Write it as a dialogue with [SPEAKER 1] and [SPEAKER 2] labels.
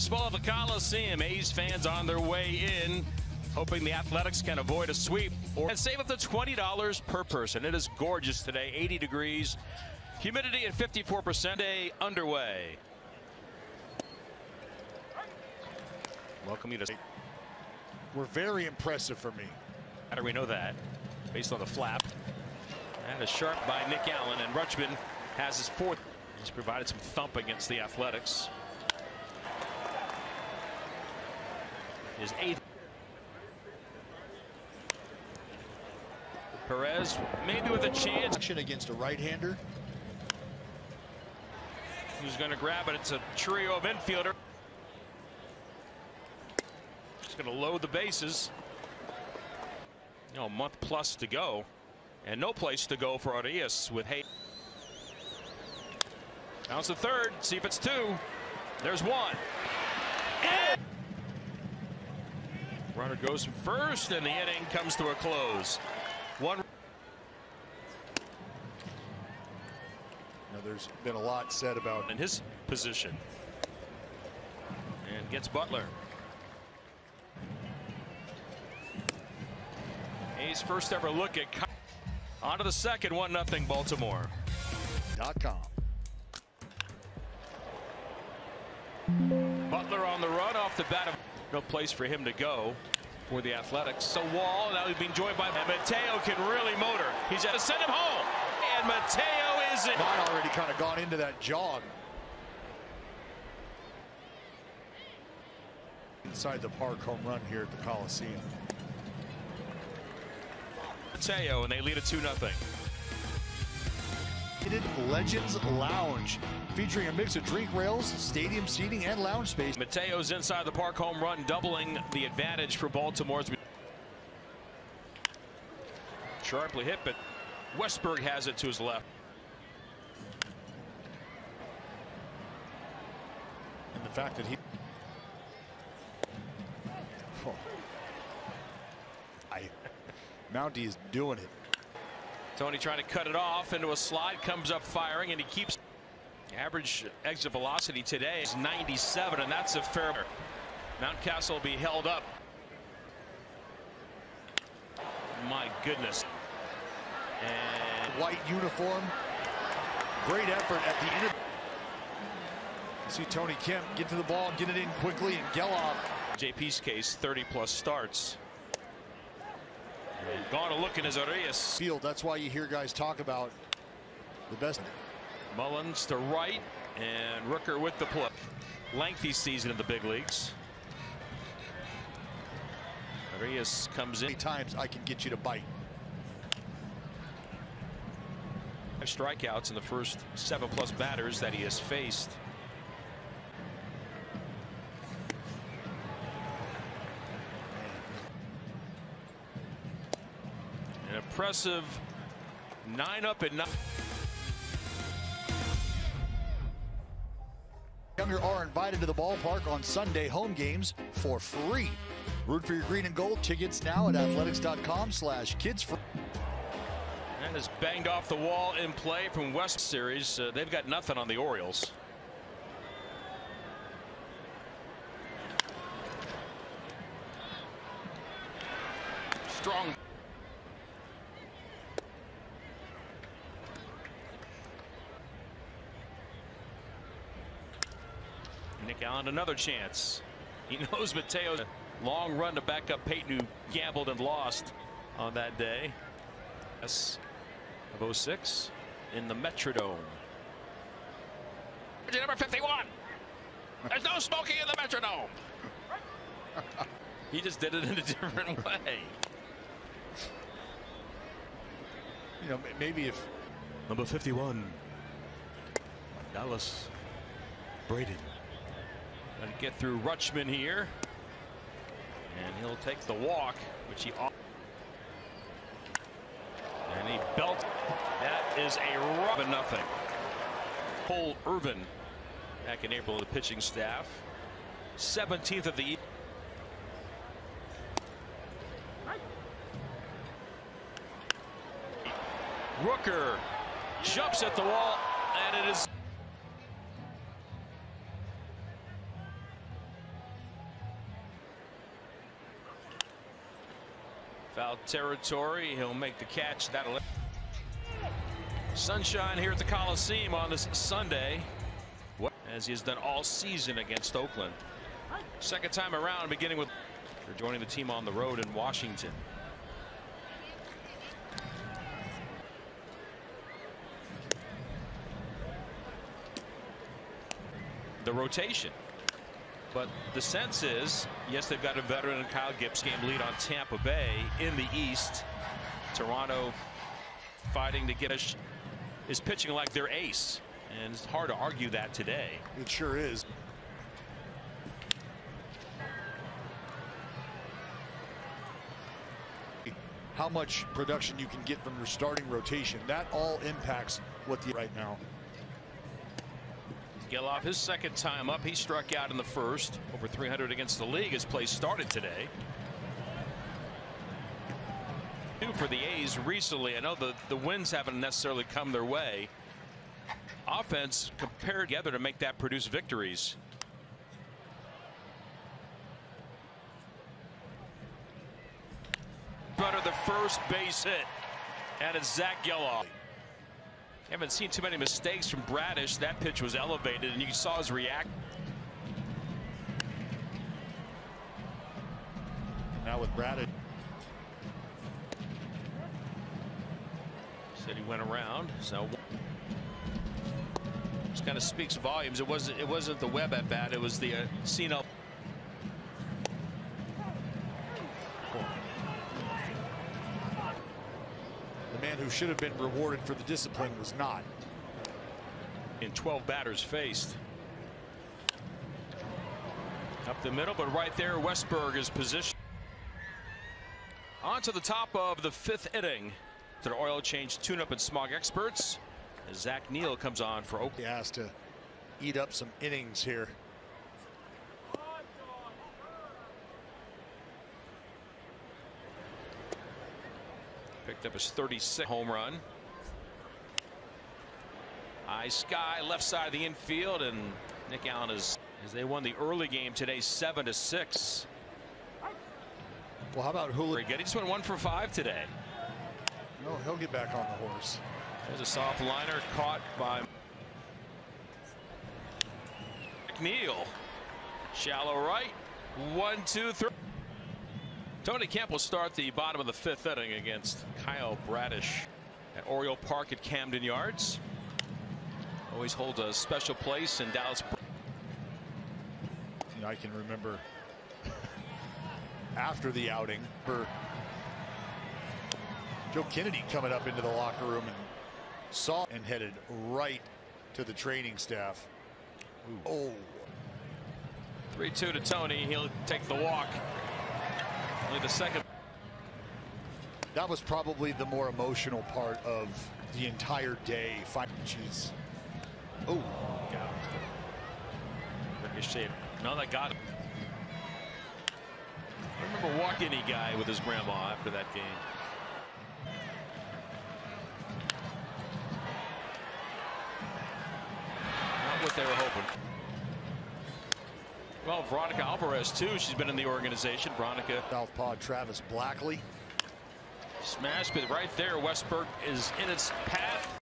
[SPEAKER 1] Baseball at the Coliseum. A's fans on their way in, hoping the Athletics can avoid a sweep or and save up to $20 per person. It is gorgeous today, 80 degrees, humidity at 54%. Day underway. Welcome you to.
[SPEAKER 2] Were very impressive for me.
[SPEAKER 1] How do we know that? Based on the flap. And a sharp by Nick Allen, and Rutschman has his fourth. He's provided some thump against the Athletics. His eighth. Perez maybe with a chance.
[SPEAKER 2] Against a right-hander.
[SPEAKER 1] Who's going to grab it? It's a trio of infielder. Just going to load the bases. You know, a month plus to go. And no place to go for Arias with Hay. Bounce the third. See if it's two. There's one. And runner goes first, and the inning comes to a close. One.
[SPEAKER 2] Now, there's been a lot said about
[SPEAKER 1] in his position. And gets Butler. A's first ever look at on to the second, 1 nothing Baltimore.
[SPEAKER 2] Dot .com.
[SPEAKER 1] Butler on the run off the bat. Of, no place for him to go for the Athletics. So Wall now he's being joined by and Mateo can really motor. He's at to send him home. And Mateo is it.
[SPEAKER 2] Mine already kind of gone into that jog. Inside the park home run here at the Coliseum.
[SPEAKER 1] Mateo and they lead it 2 0.
[SPEAKER 2] Legends Lounge featuring a mix of drink rails, stadium seating, and lounge space.
[SPEAKER 1] Mateo's inside the park home run, doubling the advantage for Baltimore's. Sharply hit, but Westburg has it to his left.
[SPEAKER 2] And the fact that he. Oh. I. Mountie is doing it.
[SPEAKER 1] Tony trying to cut it off into a slide, comes up firing, and he keeps. Average exit velocity today is 97, and that's a fair. Mountcastle will be held up. My goodness. And
[SPEAKER 2] white uniform. Great effort at the end. See Tony Kemp get to the ball, get it in quickly, and Gelof.
[SPEAKER 1] JP's case, 30 plus starts. Gone to look in his Arias.
[SPEAKER 2] Field, that's why you hear guys talk about the best.
[SPEAKER 1] Mullins to right, and Rooker with the play. Lengthy season in the big leagues. Arias comes in.
[SPEAKER 2] Many times I can get you to bite.
[SPEAKER 1] Strikeouts in the first seven plus batters that he has faced. Impressive nine up and nine.
[SPEAKER 2] Younger are invited to the ballpark on Sunday home games for free. Root for your green and gold tickets now at athletics.com slash kids.
[SPEAKER 1] And is banged off the wall in play from West Series. Uh, they've got nothing on the Orioles. Nick Allen another chance. He knows Mateo's long run to back up Peyton who gambled and lost on that day. S of 06 in the Metrodome. Number 51. There's no smoking in the Metrodome. he just did it in a different way.
[SPEAKER 2] You know, maybe if
[SPEAKER 1] number 51, Dallas Braden. Gonna get through Rutschman here. And he'll take the walk, which he and he belt. That is a rub nothing. Cole Irvin back in April of the pitching staff. 17th of the Rooker jumps at the wall and it is Foul territory. He'll make the catch. That'll. Sunshine here at the Coliseum on this Sunday, as he has done all season against Oakland. Second time around, beginning with for joining the team on the road in Washington. The rotation. But the sense is, yes, they've got a veteran Kyle Gibbs game lead on Tampa Bay in the East. Toronto fighting to get us is pitching like their ace. And it's hard to argue that today.
[SPEAKER 2] It sure is. How much production you can get from your starting rotation. That all impacts what the right now.
[SPEAKER 1] Gelof his second time up. He struck out in the first. Over 300 against the league. His play started today. Two For the A's recently, I know the, the wins haven't necessarily come their way. Offense compared together to make that produce victories. Butter the first base hit. And it's Zack Gelof. Haven't seen too many mistakes from Bradish. That pitch was elevated, and you saw his react.
[SPEAKER 2] Now with Bradish.
[SPEAKER 1] Said he went around, so just kind of speaks volumes. It wasn't. It wasn't the Webb at bat. It was the uh.
[SPEAKER 2] The man who should have been rewarded for the discipline was not.
[SPEAKER 1] In 12 batters faced. Up the middle, but right there, Westburg is positioned. On to the top of the fifth inning. To the oil change tune-up and smog experts. As Zach Neal comes on for Oakland.
[SPEAKER 2] He has to eat up some innings here.
[SPEAKER 1] Picked up his 36th home run. High sky, left side of the infield, and Nick Allen is as they won the early game today, seven to six.
[SPEAKER 2] Well, how about Hula?
[SPEAKER 1] He just went one for five today.
[SPEAKER 2] No, he'll get back on the horse.
[SPEAKER 1] There's a soft liner caught by McNeil. Shallow right. One, two, three. Tony Kemp will start the bottom of the fifth inning against Kyle Bradish at Oriole Park at Camden Yards. Always holds a special place in Dallas.
[SPEAKER 2] You know, I can remember after the outing for Joe Kennedy coming up into the locker room and saw and headed right to the training staff. Ooh. Oh.
[SPEAKER 1] 3 2 to Tony. He'll take the walk. Only the second.
[SPEAKER 2] That was probably the more emotional part of the entire day. Five inches. Oh.
[SPEAKER 1] Ricochet. No, that got him. I remember walking a guy with his grandma after that game. Not what they were hoping. Well, Veronica Alvarez, too. She's been in the organization. Veronica.
[SPEAKER 2] Southpaw Travis Blackley.
[SPEAKER 1] Smash, but right there, Westburg is in its path.